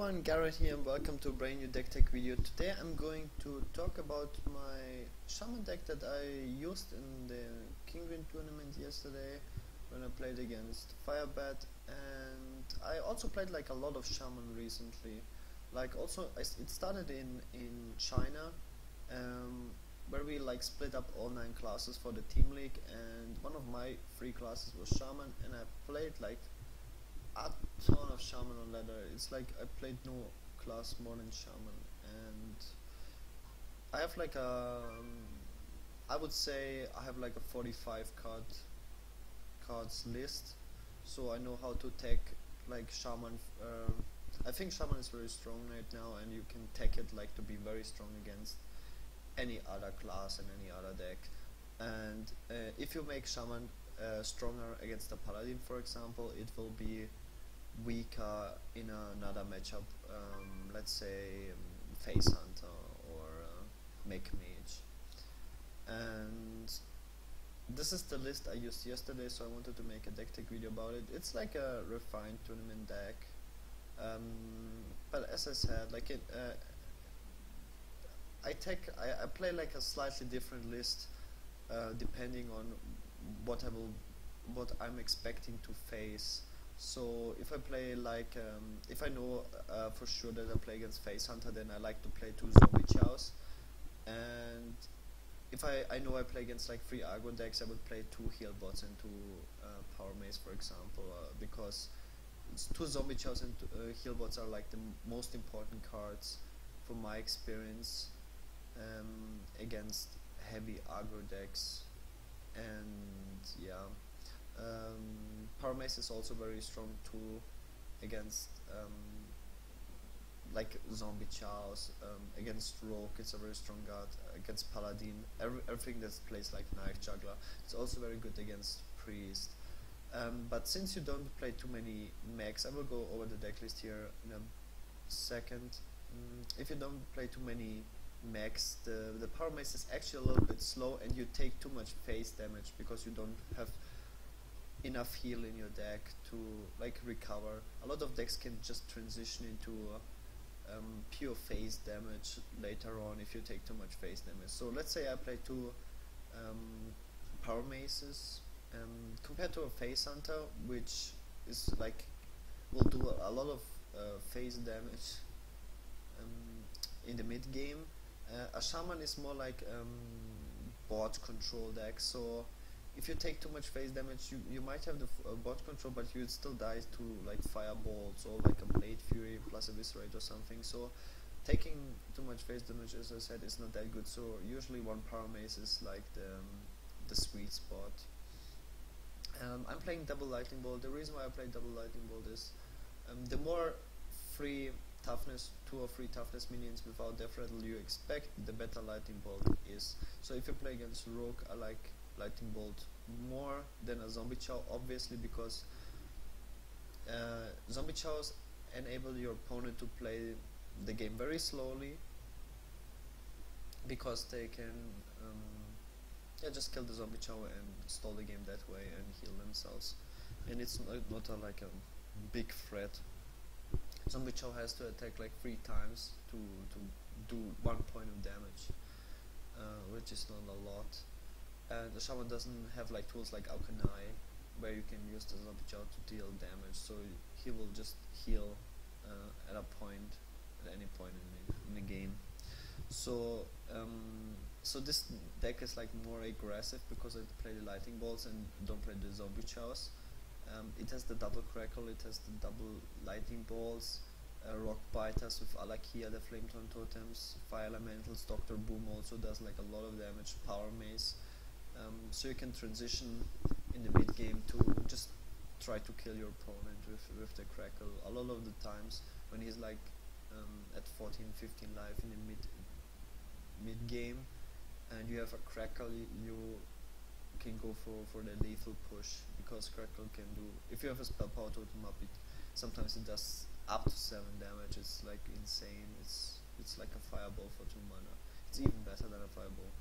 everyone, Gaara here and welcome to a brand new deck tech video. Today I'm going to talk about my Shaman deck that I used in the Kinguin tournament yesterday when I played against Firebat and I also played like a lot of Shaman recently. Like also, it started in, in China um, where we like split up all nine classes for the team league and one of my three classes was Shaman and I played like a ton of Shaman on ladder. It's like I played no class more than Shaman, and I have like a, um, I would say I have like a 45 card cards list, so I know how to tech like Shaman. Uh, I think Shaman is very strong right now, and you can tech it like to be very strong against any other class and any other deck. And uh, if you make Shaman uh, stronger against a Paladin, for example, it will be weaker in another matchup, um, let's say um, Face Hunter or uh, Mech Mage. And this is the list I used yesterday, so I wanted to make a deck tech video about it. It's like a refined tournament deck, um, but as I said, like it, uh, I take I, I, play like a slightly different list uh, depending on what I will, what I'm expecting to face so if I play like, um, if I know uh, for sure that I play against Face Hunter, then I like to play two Zombie Chows. And if I, I know I play against like three Argon decks, I would play two Heal Bots and two uh, Power Mace, for example, uh, because two Zombie Chows and uh, Heal Bots are like the most important cards from my experience um, against heavy aggro decks. And yeah. Um, Power Mace is also very strong too against um, like Zombie Chows, um, against Rogue it's a very strong guard, against Paladin, every, everything that plays like Knife Juggler, it's also very good against Priest. Um, but since you don't play too many mechs, I will go over the deck list here in a second. Mm, if you don't play too many mechs, the, the Power Mace is actually a little bit slow and you take too much face damage because you don't have enough heal in your deck to like recover. A lot of decks can just transition into uh, um, pure face damage later on if you take too much face damage. So let's say I play two um, power maces um, compared to a face hunter, which is like will do a, a lot of uh, face damage um, in the mid game. Uh, a shaman is more like um, board control deck, so if you take too much face damage, you, you might have the uh, bot control, but you'd still die to like firebolts or like a blade flurry plus eviscerate or something. So taking too much face damage, as I said, is not that good. So usually one power mace is like the um, the sweet spot. Um, I'm playing double lightning bolt. The reason why I play double lightning bolt is um, the more free toughness, two or three toughness minions without death rattle you expect, the better lightning bolt is. So if you play against rogue, I like lightning bolt more than a zombie chow obviously because uh, zombie chows enable your opponent to play the game very slowly because they can um, yeah just kill the zombie chow and stall the game that way and heal themselves and it's not, not a, like a big threat zombie chow has to attack like three times to to do one point of damage uh, which is not a lot. And the shaman doesn't have like tools like Auchenai where you can use the zombie chow to deal damage so he will just heal uh, at a point at any point in the, in the game. So um, so this deck is like more aggressive because I play the lightning bolts and don't play the zombie chows um, it has the double crackle, it has the double lightning bolts, uh, rock biters with Al'Akir, the flame totems, fire elementals, Doctor Boom also does like a lot of damage, power mace, um, so you can transition in the mid game to just try to kill your opponent with, with the crackle. A lot of the times when he's like um, at 14, 15 life in the mid mid game and you have a crackle, you, you can go for, for the lethal push crackle can do if you have a spell power totem up it sometimes it does up to 7 damage it's like insane it's it's like a fireball for 2 mana it's even better than a fireball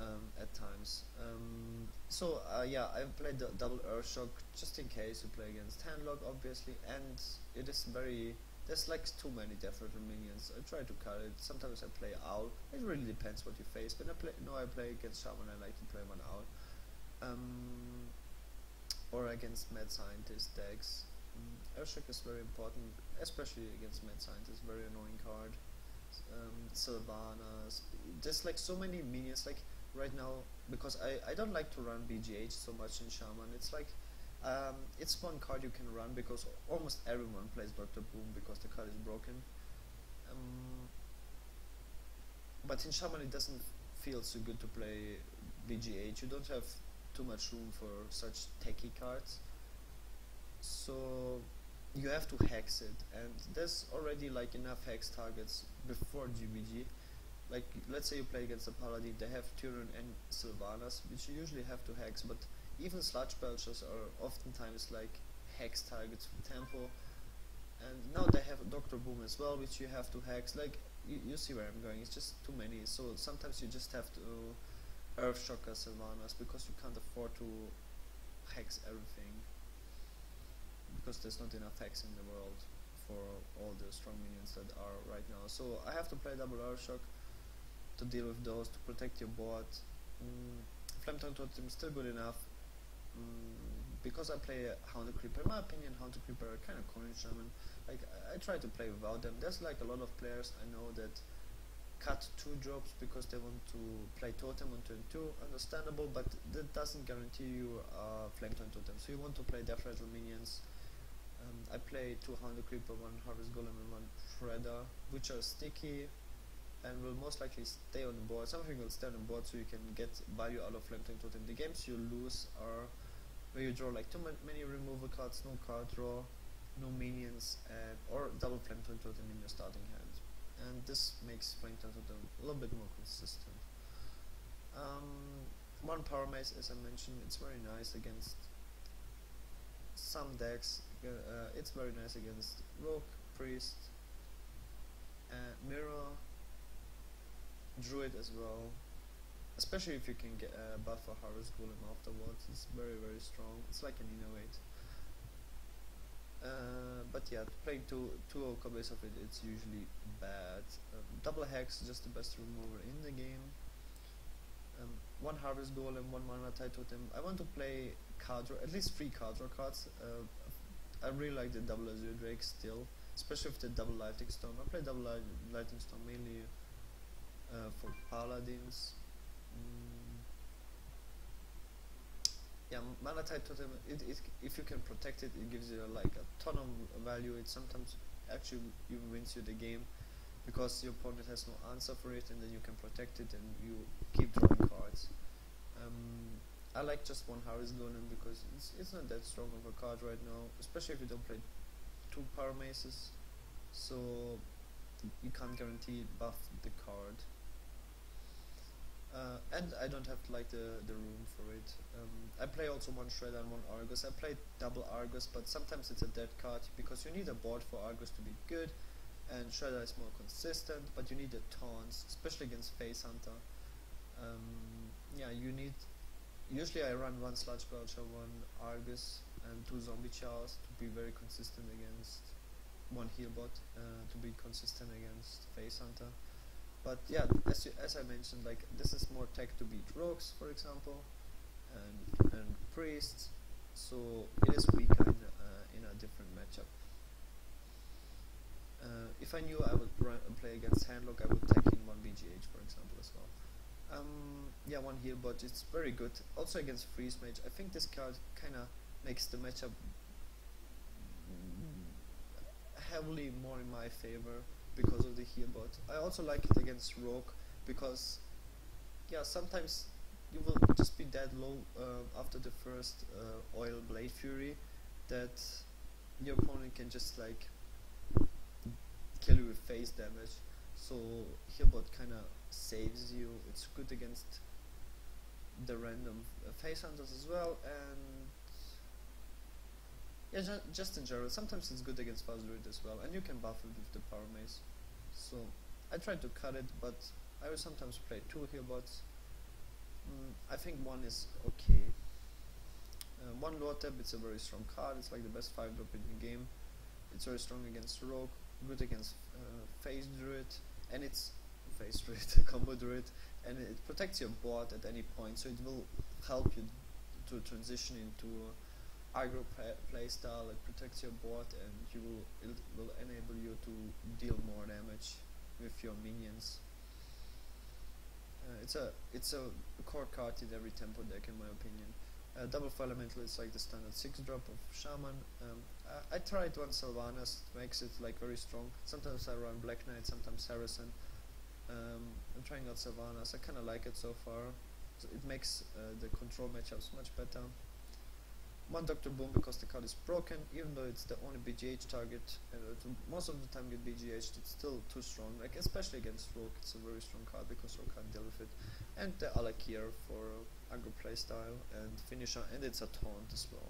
um, at times. Um, so uh, yeah, I've played the double Earthshock just in case you play against Handlock, obviously, and it is very there's like too many rattle minions. I try to cut it. Sometimes I play owl. It really depends what you face. When I play, no, I play against shaman. I like to play one owl, um, or against mad scientist decks. Mm, Earthshock is very important, especially against mad scientist. Very annoying card. Um, Sylvanas. There's like so many minions. Like right now, because I I don't like to run BGH so much in shaman. It's like um, it's one card you can run because almost everyone plays Dr. Boom because the card is broken. Um, but in Shaman it doesn't feel so good to play BGH. You don't have too much room for such techie cards. So you have to hex it and there's already like enough hex targets before GvG. Like let's say you play against a paladin, they have Tirion and Sylvanas, which you usually have to hex, but even sludge belchers are oftentimes like hex targets for tempo and now they have Dr. Boom as well which you have to hex like you, you see where I'm going it's just too many so sometimes you just have to Earth Shocker Sylvanas because you can't afford to hex everything because there's not enough hex in the world for all the strong minions that are right now so I have to play double Earth Shock to deal with those to protect your board mm, Flametongue Totem is still good enough Mm, because I play Haunted Creeper, in my opinion, Haunted Creeper are kind of corny shaman. Like I, I, try to play without them. There's like a lot of players I know that cut two drops because they want to play Totem on turn two. Understandable, but that doesn't guarantee you a Flametongue Totem. So you want to play Death Rattle minions. Um, I play two Creeper, one Harvest Golem, and one Shredder, which are sticky and will most likely stay on the board. Something will stay on the board so you can get value out of Flametongue Totem. The games you lose are where you draw like too many removal cards, no card draw, no minions, and or double Flametongue Totem in your starting hand. And this makes Totem a little bit more consistent. Um, one Power Mace, as I mentioned, it's very nice against some decks. Uh, it's very nice against Rogue, Priest, uh, Mirror, Druid as well, especially if you can get a uh, buff for Harvest Golem afterwards, it's very very strong. It's like an innervate. Uh, but yeah, playing two two copies of it, it's usually bad. Um, double hex is just the best remover in the game. Um, one Harvest Golem, one Mana Tide Totem. I want to play card draw, at least three card draw cards. Uh, I really like the double Azure Drake still, especially with the double Lightning Storm. I play double Lightning Storm mainly uh, for Paladins. Yeah, Tide Totem, it, it, if you can protect it, it gives you like a ton of value. It sometimes actually even wins you the game because your opponent has no answer for it and then you can protect it and you keep drawing cards. Um, I like just one Harvest Golem because it's, it's not that strong of a card right now, especially if you don't play two Power Maces, so you can't guarantee buff the card. Uh, and I don't have like the, the room for it. Um, I play also one Shredder and one Argus. I play double Argus, but sometimes it's a dead card because you need a board for Argus to be good, and Shredder is more consistent, but you need the taunts, especially against Face Hunter. Um, yeah, you need. Usually I run one Sludge Belcher, one Argus, and two Zombie Chows to be very consistent against one Healbot uh, to be consistent against Face Hunter but yeah as, you, as I mentioned like this is more tech to beat rogues for example and, and priests. So it is weaker in, uh, in a different matchup. Uh, if I knew I would play against Handlock I would take in one BGH for example as well. Um, yeah one Healbot it's very good. Also against freeze mage I think this card kinda makes the matchup heavily more in my favor because of the bot. I also like it against Rogue because yeah sometimes you will just be dead low uh, after the first uh, oil blade flurry that your opponent can just like kill you with face damage so Healbot kinda saves you it's good against the random uh, face hunters as well and yeah, ju just in general. Sometimes it's good against Fast Druid as well, and you can buff it with the Power Mace. So I tried to cut it, but I will sometimes play two Healbots. Mm, I think one is okay. Uh, one Loatheb, it's a very strong card. It's like the best 5 drop in the game. It's very strong against Rogue. good against uh, phase druid, and it's phase druid, combo druid, and it protects your board at any point, so it will help you to transition into aggro play, style. It protects your board, and you will it will enable you to deal more damage with your minions. Uh, it's a it's a core card in every tempo deck, in my opinion. Uh, double elemental is like the standard six drop of shaman. Um, I, I tried one Sylvanas, makes it like very strong. Sometimes I run Black Knight, sometimes Saracen. Um, I'm trying out Sylvanas. I kind of like it so far. So it makes uh, the control matchups much better. One Doctor Boom because the card is broken, even though it's the only BGH target. Uh, most of the time get BGH, it's still too strong. Like especially against Rogue, it's a very strong card because Rogue can't deal with it. And the Al'Akir for aggro playstyle and finisher, and it's a taunt as well.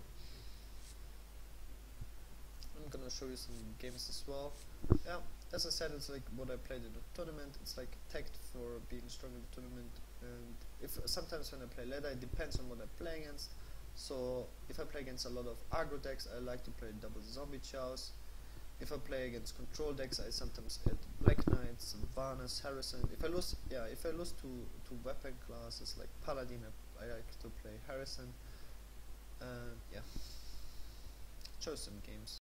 I'm gonna show you some games as well. Yeah, as I said, it's like what I played in the tournament. It's like tagged for being strong in the tournament. And if sometimes when I play ladder, it depends on what I play against. So if I play against a lot of aggro decks, I like to play double zombie chows. If I play against control decks, I sometimes add Black Knights, Varnas, Harrison. If I lose, yeah, if I lose to to weapon classes like Paladin, I, I like to play Harrison. Yeah, chose some games.